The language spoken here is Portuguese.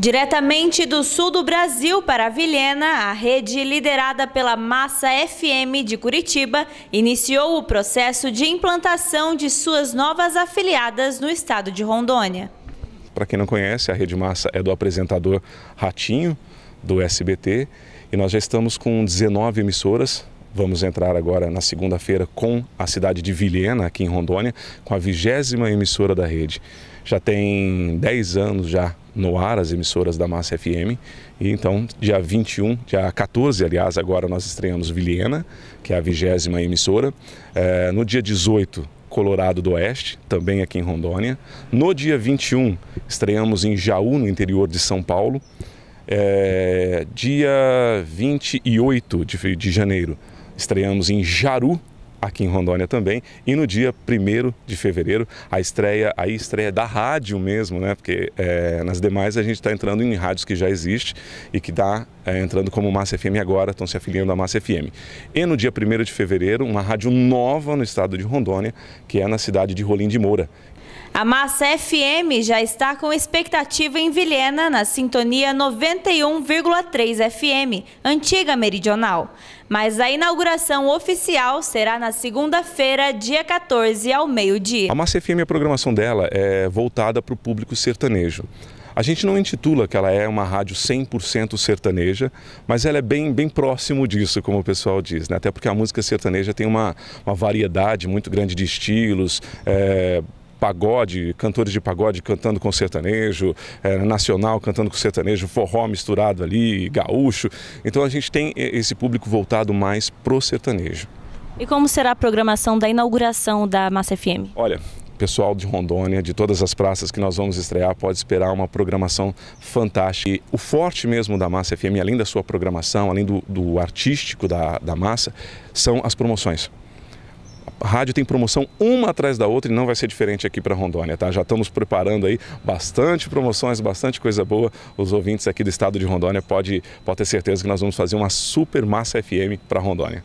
Diretamente do sul do Brasil para Vilhena, a rede liderada pela Massa FM de Curitiba iniciou o processo de implantação de suas novas afiliadas no estado de Rondônia. Para quem não conhece, a Rede Massa é do apresentador Ratinho, do SBT, e nós já estamos com 19 emissoras. Vamos entrar agora na segunda-feira com a cidade de Vilhena, aqui em Rondônia, com a vigésima emissora da rede. Já tem 10 anos já no ar as emissoras da Massa FM. E então, dia 21, dia 14, aliás, agora nós estreamos Vilhena, que é a vigésima emissora. É, no dia 18, Colorado do Oeste, também aqui em Rondônia. No dia 21, estreamos em Jaú, no interior de São Paulo. É, dia 28 de, de janeiro, estreamos em Jaru, aqui em Rondônia também. E no dia 1 de fevereiro, a estreia, a estreia da rádio mesmo, né? Porque é, nas demais a gente está entrando em rádios que já existe e que está é, entrando como Massa FM agora, estão se afiliando à Massa FM. E no dia 1 de fevereiro, uma rádio nova no estado de Rondônia, que é na cidade de Rolim de Moura. A Massa FM já está com expectativa em Vilhena, na sintonia 91,3 FM, antiga meridional. Mas a inauguração oficial será na segunda-feira, dia 14, ao meio-dia. A Massa FM, a programação dela é voltada para o público sertanejo. A gente não intitula que ela é uma rádio 100% sertaneja, mas ela é bem, bem próximo disso, como o pessoal diz, né? até porque a música sertaneja tem uma, uma variedade muito grande de estilos, é, pagode, cantores de pagode cantando com sertanejo, é, nacional cantando com sertanejo, forró misturado ali, gaúcho. Então a gente tem esse público voltado mais pro sertanejo. E como será a programação da inauguração da Massa FM? Olha, pessoal de Rondônia, de todas as praças que nós vamos estrear, pode esperar uma programação fantástica. E o forte mesmo da Massa FM, além da sua programação, além do, do artístico da, da Massa, são as promoções. A rádio tem promoção uma atrás da outra e não vai ser diferente aqui para Rondônia, tá? Já estamos preparando aí bastante promoções, bastante coisa boa. Os ouvintes aqui do estado de Rondônia pode, pode ter certeza que nós vamos fazer uma super massa FM para Rondônia.